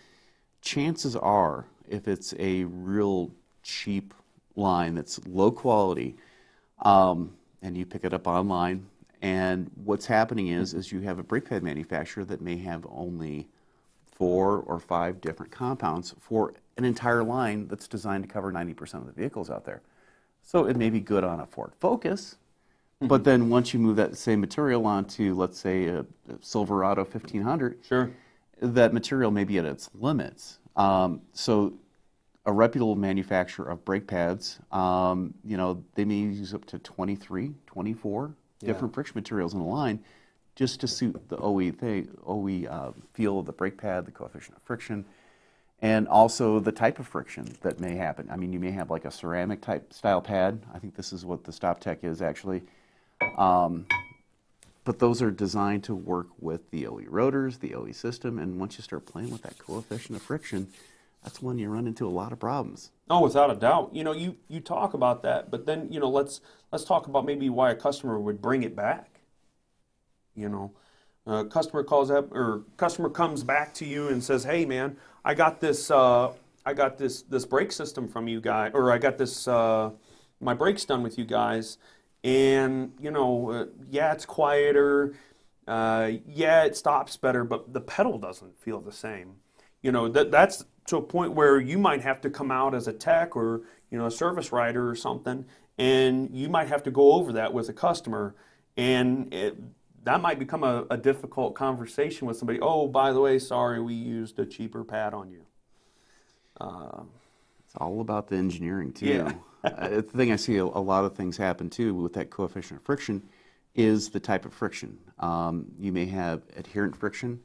chances are, if it's a real cheap line that's low quality, um, and you pick it up online, and what's happening is, is you have a brake pad manufacturer that may have only four or five different compounds for an entire line that's designed to cover 90% of the vehicles out there. So it may be good on a Ford Focus, but then once you move that same material onto, let's say, a, a Silverado 1500, Sure. that material may be at its limits. Um, so, a reputable manufacturer of brake pads, um, you know, they may use up to 23, 24 different friction materials in a line just to suit the OE thing, OE uh, feel of the brake pad, the coefficient of friction, and also the type of friction that may happen. I mean, you may have like a ceramic type style pad. I think this is what the StopTech is actually. Um, but those are designed to work with the OE rotors, the OE system, and once you start playing with that coefficient of friction, that's when you run into a lot of problems. Oh, without a doubt. You know, you, you talk about that, but then you know, let's let's talk about maybe why a customer would bring it back. You know, customer calls up or customer comes back to you and says, "Hey, man, I got this uh, I got this this brake system from you guys, or I got this uh, my brakes done with you guys, and you know, uh, yeah, it's quieter." Uh, yeah, it stops better, but the pedal doesn't feel the same. You know, that that's to a point where you might have to come out as a tech or you know a service writer or something, and you might have to go over that with a customer, and it, that might become a, a difficult conversation with somebody. Oh, by the way, sorry, we used a cheaper pad on you. It's all about the engineering too. Yeah. [LAUGHS] uh, the thing I see a, a lot of things happen too with that coefficient of friction is the type of friction. Um, you may have adherent friction,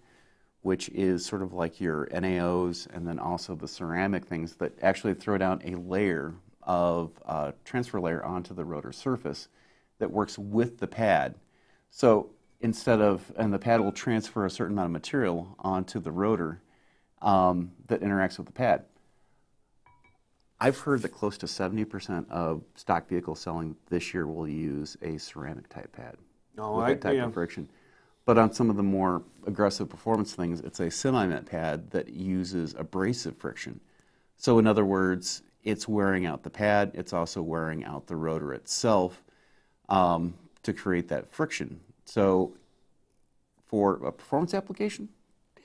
which is sort of like your NAOs, and then also the ceramic things that actually throw down a layer of uh, transfer layer onto the rotor surface that works with the pad. So instead of, and the pad will transfer a certain amount of material onto the rotor um, that interacts with the pad. I've heard that close to 70% of stock vehicles selling this year will use a ceramic type pad No, with I that type yeah. of friction. But on some of the more aggressive performance things, it's a semi-met pad that uses abrasive friction. So in other words, it's wearing out the pad. It's also wearing out the rotor itself um, to create that friction. So for a performance application,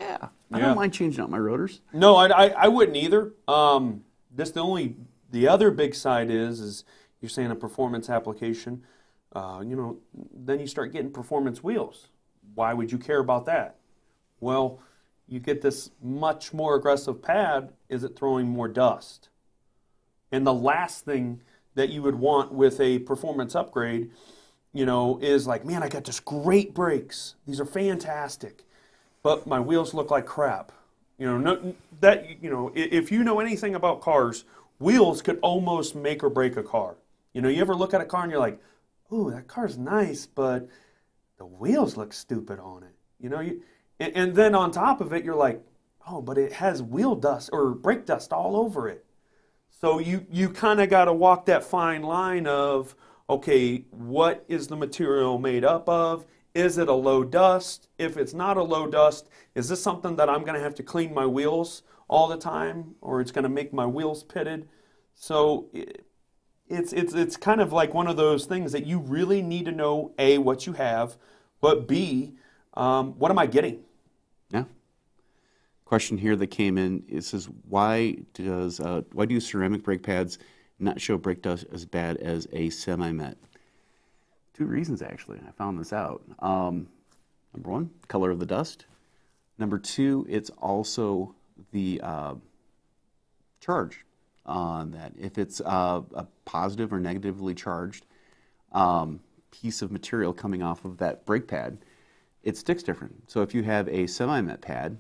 yeah, I Yeah. don't mind changing out my rotors. No, I, I, I wouldn't either. Um, this the only the other big side is is you're saying a performance application. Uh, you know, then you start getting performance wheels. Why would you care about that? Well, you get this much more aggressive pad. Is it throwing more dust? And the last thing that you would want with a performance upgrade, you know, is like, man, I got this great brakes. These are fantastic, but my wheels look like crap. You know, no, that you know, if you know anything about cars, wheels could almost make or break a car. You know, you ever look at a car and you're like, "Ooh, that car's nice, but the wheels look stupid on it." You know, you, and, and then on top of it, you're like, "Oh, but it has wheel dust or brake dust all over it." So you you kind of got to walk that fine line of okay, what is the material made up of? Is it a low dust? If it's not a low dust, is this something that I'm going to have to clean my wheels all the time, or it's going to make my wheels pitted? So it, it's it's it's kind of like one of those things that you really need to know a what you have, but b um, what am I getting? Yeah. Question here that came in it says why does uh, why do ceramic brake pads not show brake dust as bad as a semi-met? Two reasons actually. I found this out. Um, number one, color of the dust. Number two, it's also the uh, charge on that. If it's uh, a positive or negatively charged um, piece of material coming off of that brake pad, it sticks different. So if you have a semi-met pad,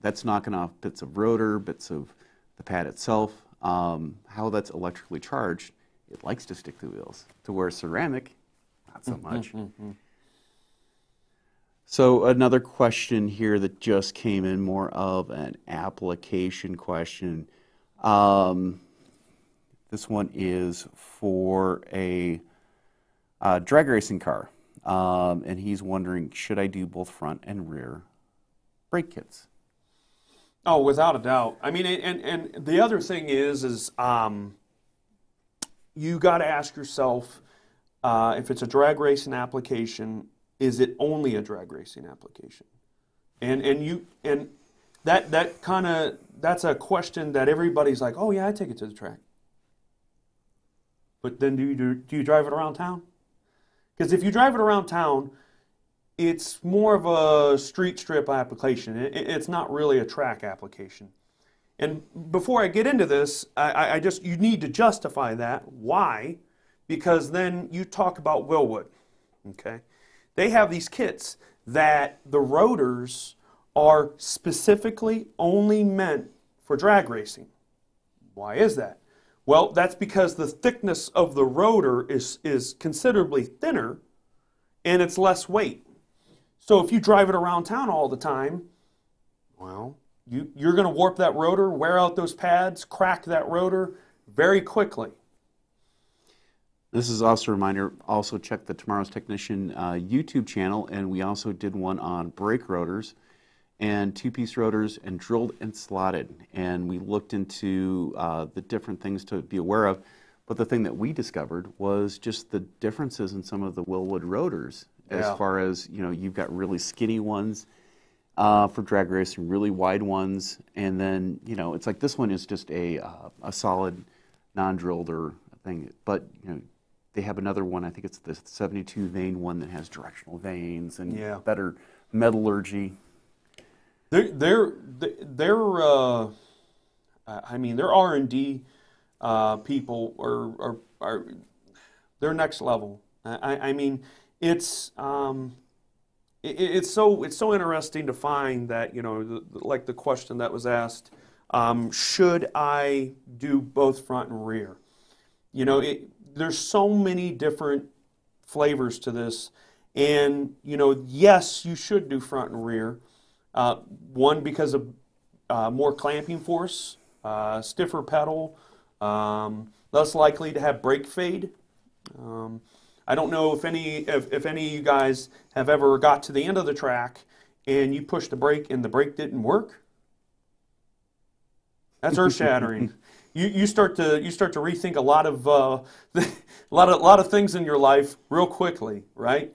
that's knocking off bits of rotor, bits of the pad itself. Um, how that's electrically charged, it likes to stick to wheels. To where ceramic, not so much. So another question here that just came in, more of an application question. Um, This one is for a uh, drag racing car. Um, and he's wondering should I do both front and rear brake kits? Oh, without a doubt. I mean, and, and the other thing is, is um, you got to ask yourself uh, if it's a drag racing application, is it only a drag racing application? And and you and that that kind of that's a question that everybody's like, oh yeah, I take it to the track. But then do you do, do you drive it around town? Because if you drive it around town, it's more of a street strip application. It, it's not really a track application. And before I get into this, I, I just you need to justify that. Why? Because then you talk about Wilwood. Okay, they have these kits that the rotors are specifically only meant for drag racing. Why is that? Well, that's because the thickness of the rotor is, is considerably thinner and it's less weight. So if you drive it around town all the time, well, you, you're going to warp that rotor, wear out those pads, crack that rotor very quickly. This is also a reminder, also check the Tomorrow's Technician uh, YouTube channel, and we also did one on brake rotors and two-piece rotors and drilled and slotted. And we looked into uh, the different things to be aware of. But the thing that we discovered was just the differences in some of the Wilwood rotors as Yeah. far as, you know, you've got really skinny ones uh, for drag racing, really wide ones, and then, you know, it's like this one is just a, uh, a solid non-drilled or thing. But, you know, they have another one, I think it's the 72 vane one that has directional vanes and Yeah. better metallurgy. They're they're uh, I mean their R and D uh, people are, are are they're next level. I, I mean it's um, it, it's so it's so interesting to find that you know the, like the question that was asked um, should I do both front and rear? You know it, there's so many different flavors to this, and you know yes you should do front and rear. Uh, one because of uh, more clamping force, uh, stiffer pedal, um, less likely to have brake fade. Um, I don't know if any if, if any of you guys have ever got to the end of the track and you pushed the brake and the brake didn't work. That's earth shattering. [LAUGHS] you, you start to you start to rethink a lot of uh, [LAUGHS] a lot of a lot of things in your life real quickly, right?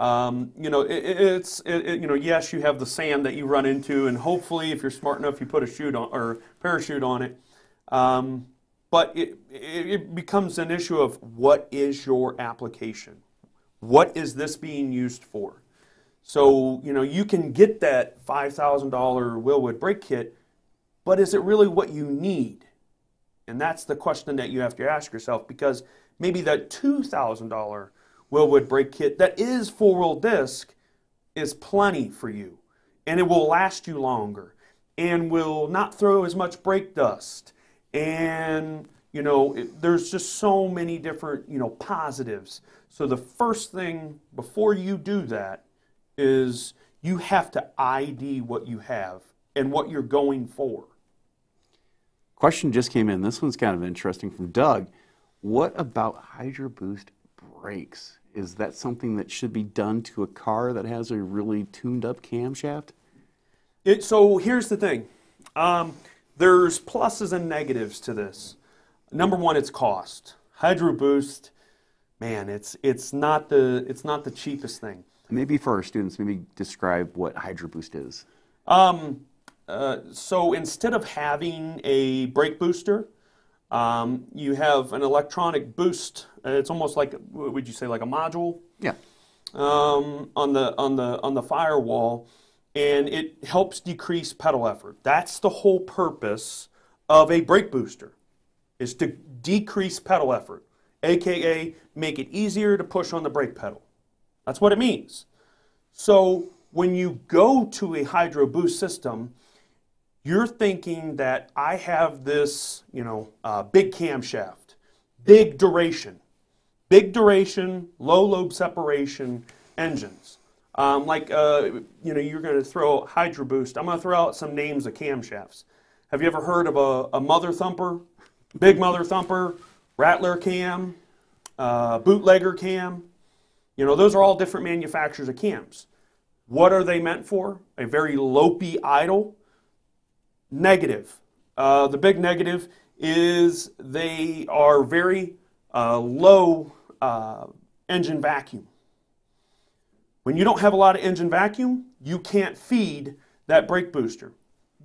Um, you know, it, it- it's it, you know, yes, you have the sand that you run into, and hopefully, if you're smart enough, you put a chute on or parachute on it. Um, but it, it becomes an issue of what is your application? What is this being used for? So you know, you can get that five thousand dollar Wilwood brake kit, but is it really what you need? And that's the question that you have to ask yourself because maybe that $2,000 Wilwood brake kit that is four wheel disc is plenty for you and it will last you longer and will not throw as much brake dust. And, you know, it, there's just so many different, you know, positives. So the first thing before you do that is you have to ID what you have and what you're going for. Question just came in. This one's kind of interesting from Doug. What about Hydro Boost brakes? Is that something that should be done to a car that has a really tuned up camshaft? It, so here's the thing um, there's pluses and negatives to this. Number one, it's cost. Hydro Boost, man, it's it's not the it's not the cheapest thing. Maybe for our students, maybe describe what Hydro Boost is. Um, uh, so instead of having a brake booster, um, you have an electronic boost. Uh, it's almost like what would you say like a module? Yeah. um, on the on the on the firewall, and it helps decrease pedal effort. That's the whole purpose of a brake booster, is to decrease pedal effort, aka make it easier to push on the brake pedal. That's what it means. So when you go to a hydro boost system, you're thinking that I have this, you know, uh, big camshaft, big duration, big duration, low lobe separation engines. Um, like, uh, you know, you're going to throw Hydro Boost. I'm going to throw out some names of camshafts. Have you ever heard of a, a Mother Thumper, Big Mother Thumper, Rattler cam, uh, bootlegger cam. You know, those are all different manufacturers of cams. What are they meant for? A very lopey idle? Negative. Uh, the big negative is they are very uh, low uh, engine vacuum. When you don't have a lot of engine vacuum, you can't feed that brake booster.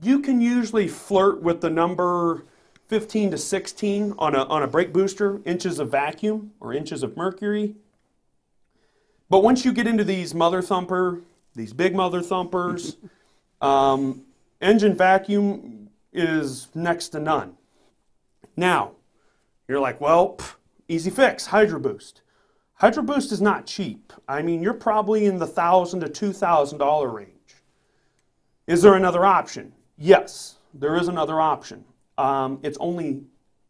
You can usually flirt with the number 15 to 16 on a, on a brake booster, inches of vacuum or inches of mercury. But once you get into these mother thumper, these big mother thumpers, [LAUGHS] um, engine vacuum is next to none. Now, you're like, well, pff, easy fix, Hydro Boost. Hydro Boost is not cheap. I mean, you're probably in the thousand to two thousand dollar range. Is there another option? Yes, there is another option. Um, it's only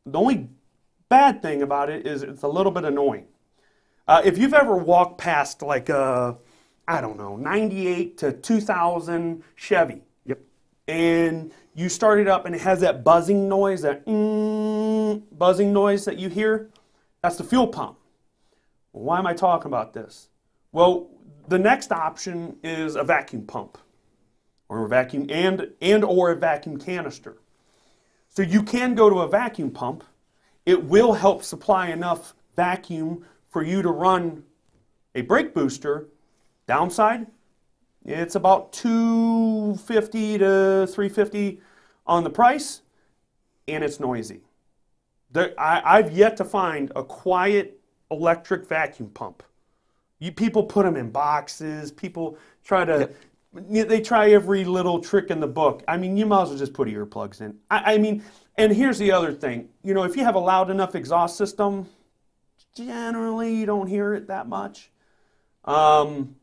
the only bad thing about it is it's a little bit annoying. Uh, if you've ever walked past like a, I don't know, 98 to 2000 Chevy. And you start it up and it has that buzzing noise, that mm, buzzing noise that you hear, that's the fuel pump. Why am I talking about this? Well, the next option is a vacuum pump, or a vacuum and and or a vacuum canister. So you can go to a vacuum pump. It will help supply enough vacuum for you to run a brake booster. Downside, it's about 250 to 350 on the price, and it's noisy. There, I, I've yet to find a quiet electric vacuum pump. You people put them in boxes. People try to. They try every little trick in the book. I mean, you might as well just put earplugs in. I, I mean, and here's the other thing. You know, if you have a loud enough exhaust system, generally you don't hear it that much. Um,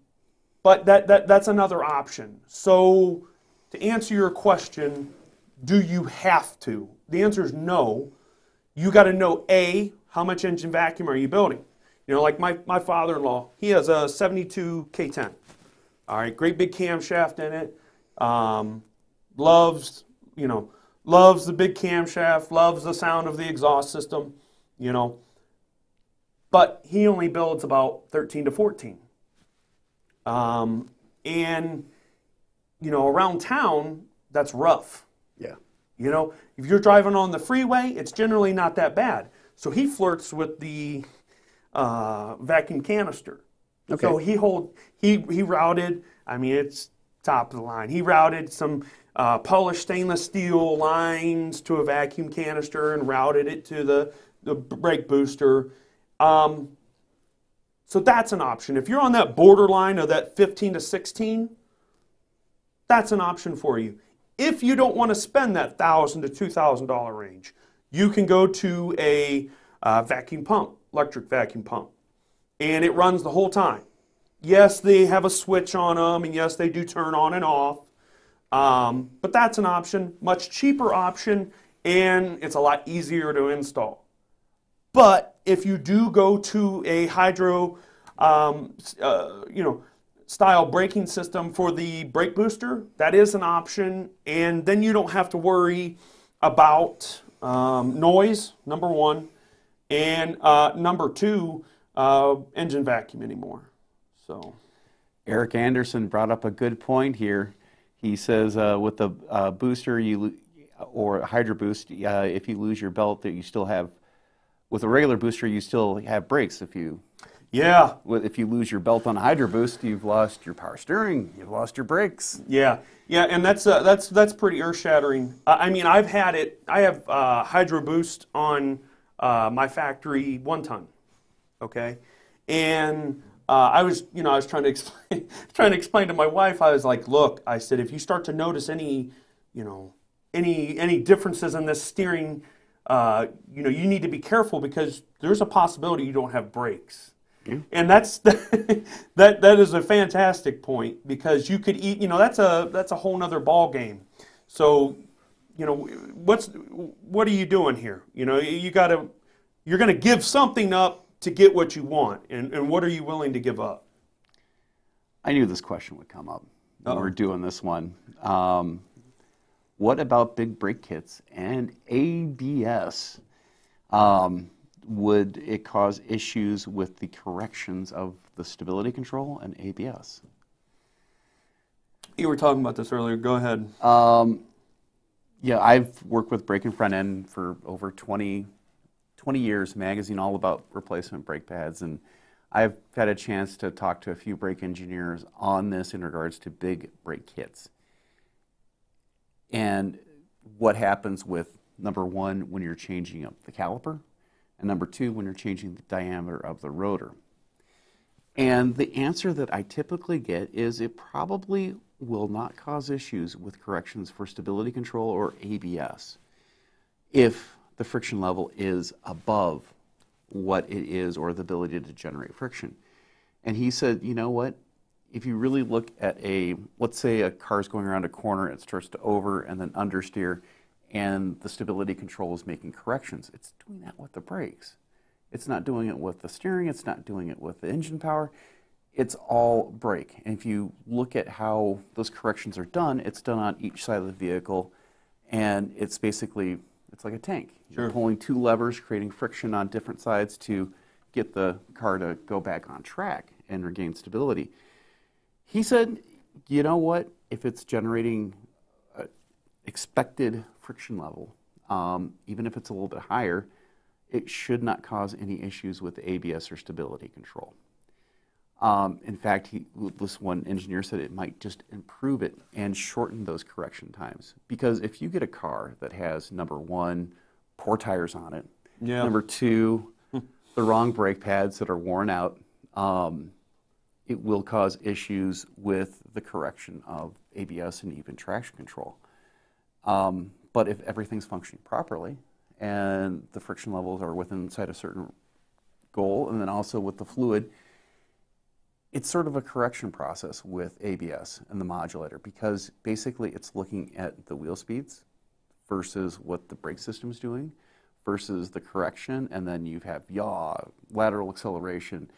but that, that that's another option. So to answer your question, do you have to? The answer is no. You got to know a how much engine vacuum are you building. You know, like my, my father-in-law, he has a 72 K10. All right, great big camshaft in it. Um, loves, you know, loves the big camshaft, loves the sound of the exhaust system, you know. But he only builds about 13 to 14. Um, and, you know, around town, that's rough. Yeah. You know, if you're driving on the freeway, it's generally not that bad. So he flirts with the uh, vacuum canister. Okay. So he hold he he routed. I mean, it's top of the line. He routed some uh, polished stainless steel lines to a vacuum canister and routed it to the the brake booster. Um, so that's an option. If you're on that borderline of that 15 to 16, that's an option for you. If you don't want to spend that thousand to two thousand dollar range, you can go to a uh, vacuum pump, electric vacuum pump, and it runs the whole time. Yes, they have a switch on them, and yes, they do turn on and off. Um, but that's an option, much cheaper option, and it's a lot easier to install. But if you do go to a hydro, um, uh, you know, style braking system for the brake booster, that is an option, and then you don't have to worry about um, noise. Number one, and uh, number two, uh, engine vacuum anymore. So. Eric Anderson brought up a good point here. He says uh, with the uh, booster you or Hydro Boost, uh, if you lose your belt, that you still have. With a regular booster, you still have brakes. If you Yeah, if you lose your belt on a Hydro Boost, you've lost your power steering. You've lost your brakes. Yeah, yeah, and that's uh, that's that's pretty earth shattering. Uh, I mean, I've had it. I have uh, Hydro Boost on uh, my factory one ton, okay, and uh, I was, you know, I was trying to [LAUGHS] explain trying to explain to my wife. I was like, look, I said, if you start to notice any, you know, any any differences in this steering, uh, you know, you need to be careful because there's a possibility you don't have brakes. And that's [LAUGHS] that that is a fantastic point because you could eat. You know, that's a that's a whole nother ball game. So, you know, what's what are you doing here? You know, you got to you're going to give something up to get what you want, and, and what are you willing to give up? I knew this question would come up when Uh-oh. we're doing this one. Um, what about big brake kits and ABS? Um, would it cause issues with the corrections of the stability control and ABS? You were talking about this earlier. Go ahead. Um, yeah, I've worked with brake and front end for over 20, 20 years, magazine all about replacement brake pads, and I've had a chance to talk to a few brake engineers on this in regards to big brake kits. And what happens with number one when you're changing up the caliper, and number two when you're changing the diameter of the rotor. And the answer that I typically get is it probably will not cause issues with corrections for stability control or ABS if the friction level is above what it is or the ability to generate friction. And he said, you know what? If you really look at a, let's say a car's going around a corner, and it starts to over and then understeer, and the stability control is making corrections. It's doing that with the brakes. It's not doing it with the steering, it's not doing it with the engine power. It's all brake. And if you look at how those corrections are done, it's done on each side of the vehicle, and it's basically it's like a tank. You're Sure. pulling two levers, creating friction on different sides to get the car to go back on track and regain stability. He said, you know what? If it's generating expected friction level, um, even if it's a little bit higher, it should not cause any issues with ABS or stability control. Um, in fact, he, this one engineer said it might just improve it and shorten those correction times. Because if you get a car that has number one, poor tires on it, Yeah. number two, the wrong brake pads that are worn out, um, it will cause issues with the correction of ABS and even traction control. Um, but if everything's functioning properly and the friction levels are within inside a certain goal, and then also with the fluid, it's sort of a correction process with ABS and the modulator because basically it's looking at the wheel speeds versus what the brake system is doing versus the correction, and then you have yaw, lateral acceleration.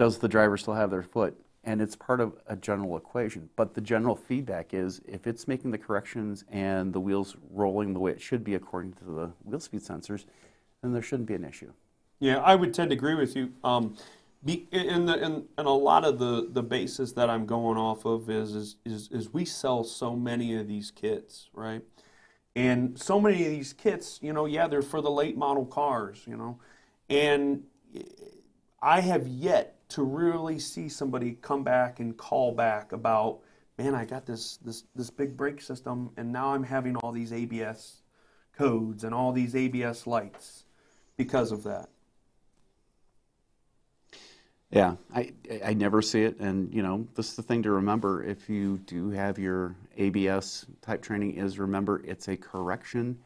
Does the driver still have their foot? And it's part of a general equation. But the general feedback is if it's making the corrections and the wheel's rolling the way it should be according to the wheel speed sensors, then there shouldn't be an issue. Yeah, I would tend to agree with you. Um, be, in the in, a lot of the, the basis that I'm going off of is, is is is we sell so many of these kits, right? And so many of these kits, you know, yeah, they're for the late model cars, you know, and I have yet to really see somebody come back and call back about, man, I got this this this big brake system, and now I'm having all these ABS codes and all these ABS lights because of that. Yeah, I, I never see it. And, you know, this is the thing to remember if you do have your ABS type training is remember it's a correction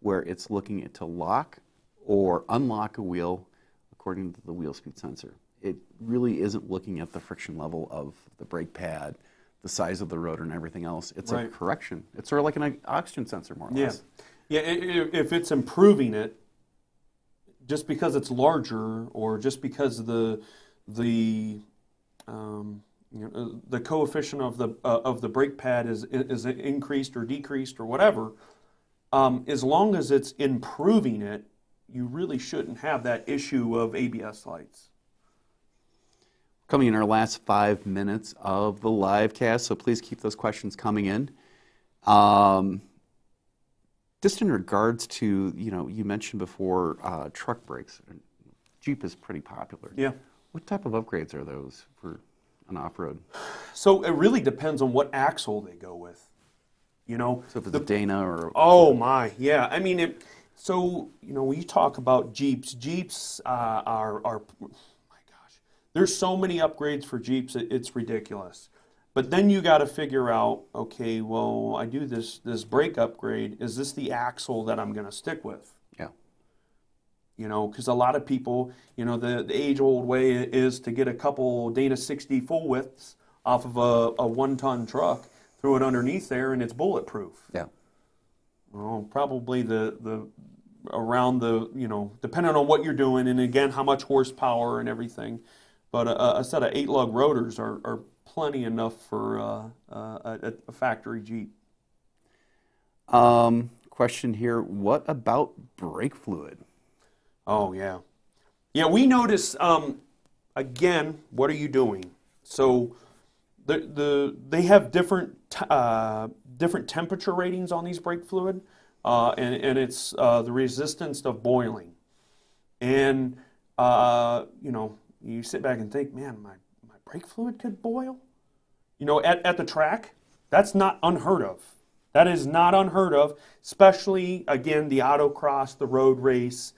where it's looking at to lock or unlock a wheel according to the wheel speed sensor. It really isn't looking at the friction level of the brake pad, the size of the rotor, and everything else. It's a correction. It's sort of like an oxygen sensor, more or Yeah, less. yeah. If it's improving it, just because it's larger, or just because the the um, you know, the coefficient of the uh, of the brake pad is is increased or decreased or whatever, um, as long as it's improving it, you really shouldn't have that issue of ABS lights. Coming in our last five minutes of the live cast, so please keep those questions coming in. Um, just in regards to, you know, you mentioned before uh, truck brakes. Jeep is pretty popular. Yeah. What type of upgrades are those for an off-road? So it really depends on what axle they go with. You know, So if it's a Dana or Oh my, yeah. I mean, it, so you know, when you talk about Jeeps, Jeeps uh, are are. There's so many upgrades for Jeeps, it, it's ridiculous. But then you got to figure out, okay, well, I do this this brake upgrade. Is this the axle that I'm going to stick with? yeah, You know, because a lot of people, you know, the, the age old way is to get a couple Dana 60 full widths off of a, a one ton truck, throw it underneath there, and it's bulletproof. yeah. Well, probably the the around the you know depending on what you're doing and again how much horsepower and everything, but a, a set of eight lug rotors are, are plenty enough for uh, uh, a, a factory Jeep. Um, question here: What about brake fluid? Oh yeah, Yeah, we notice. Um, again, what are you doing? So, the the they have different t- uh, different temperature ratings on these brake fluid, uh, and and it's uh, the resistance of boiling, and uh, you know you sit back and think, man, my my brake fluid could boil. You know, at at the track, that's not unheard of. That is not unheard of, especially again the autocross, the road race,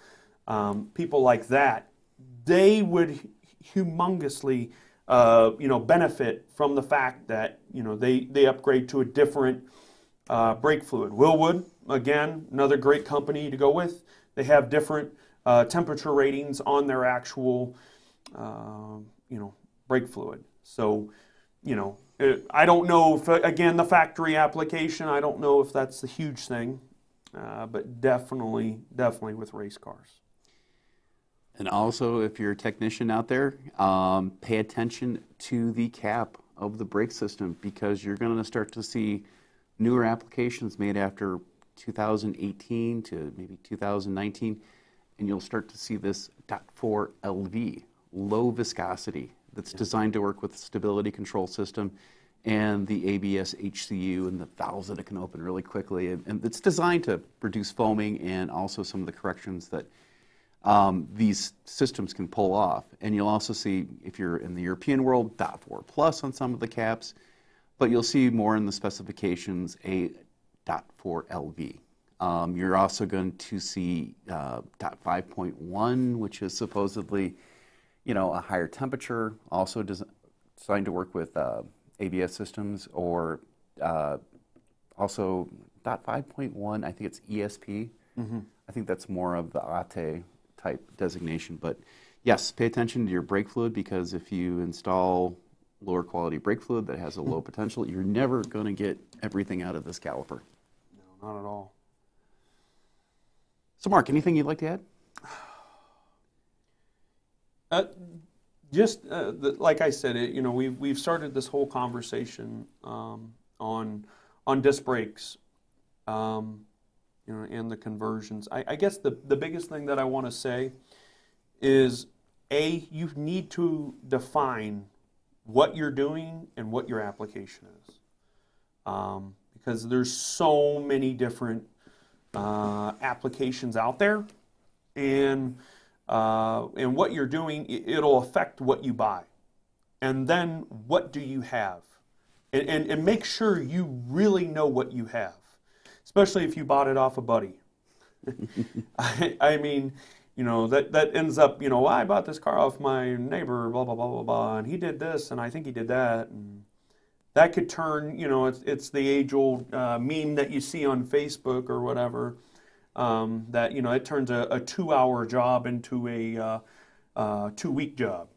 um, people like that. They would humongously, uh, you know, benefit from the fact that you know they they upgrade to a different uh, brake fluid. Wilwood, again, another great company to go with. They have different uh, temperature ratings on their actual, uh, you know, brake fluid. So, you know, I don't know if again the factory application. I don't know if that's the huge thing, uh, but definitely, definitely with race cars. And also, if you're a technician out there, um, pay attention to the cap of the brake system because you're going to start to see newer applications made after 2018 to maybe 2019, and you'll start to see this DOT 4 LV, low viscosity, that's designed to work with the stability control system and the ABS HCU and the valves that it can open really quickly. And, and it's designed to reduce foaming and also some of the corrections that um, these systems can pull off. And you'll also see, if you're in the European world, DOT 4 plus on some of the caps, but you'll see more in the specifications a DOT 4 LV. Um, you're also going to see uh, DOT 5.1, which is supposedly, you know, a higher temperature, also des- designed to work with uh, ABS systems, or uh, also 5.1. I think it's ESP. Mm-hmm. I think that's more of the ATE type designation. But yes, pay attention to your brake fluid because if you install lower quality brake fluid that has a low [LAUGHS] potential, you're never going to get everything out of this caliper. No, not at all. So, Mark, anything you'd like to add? Uh, just uh, the, like I said, it, you know, we've we've started this whole conversation um, on on disc brakes. Um, you know, and the conversions. I, I guess the, the biggest thing that I want to say is A, you need to define what you're doing and what your application is. Um, because there's so many different uh, applications out there, and uh, and what you're doing, it'll affect what you buy. And then what do you have? And, and, and make sure you really know what you have especially if you bought it off a buddy. [LAUGHS] I, I, mean, you know, that, that ends up, you know, I bought this car off my neighbor, blah, blah, blah, blah, blah, and he did this, and I think he did that. And that could turn, you know, it's, it's the age old uh, meme that you see on Facebook or whatever. Um, that, you know, it turns a, a two hour job into a uh, uh, two week job,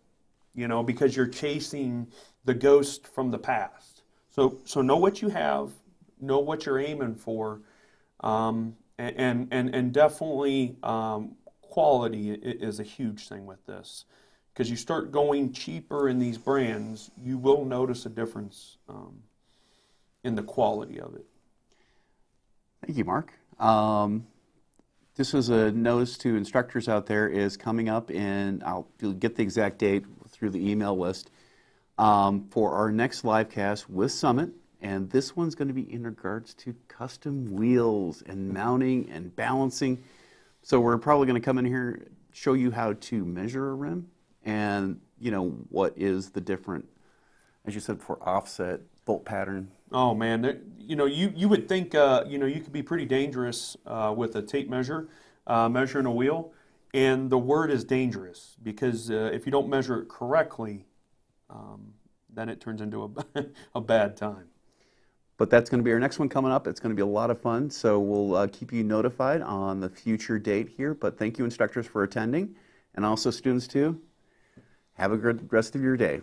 you know, because you're chasing the ghost from the past. So, so know what you have, know what you're aiming for, um, and, and, and definitely um, quality is a huge thing with this. Because you start going cheaper in these brands, you will notice a difference um, in the quality of it. Thank you, Mark. Um, this is a notice to instructors out there is coming up, and I'll get the exact date through the email list um, for our next live cast with Summit and this one's going to be in regards to custom wheels and mounting and balancing. So we're probably going to come in here, show you how to measure a rim and, you know, what is the different, as you said, for offset, bolt pattern. Oh man, you know, you, you would think, uh, you know, you could be pretty dangerous uh, with a tape measure, uh, measuring a wheel. And the word is dangerous because uh, if you don't measure it correctly, um, then it turns into a, [LAUGHS] a bad time. But that's going to be our next one coming up. It's going to be a lot of fun. So we'll uh, keep you notified on the future date here. But thank you, instructors, for attending, and also students, too. Have a good rest of your day.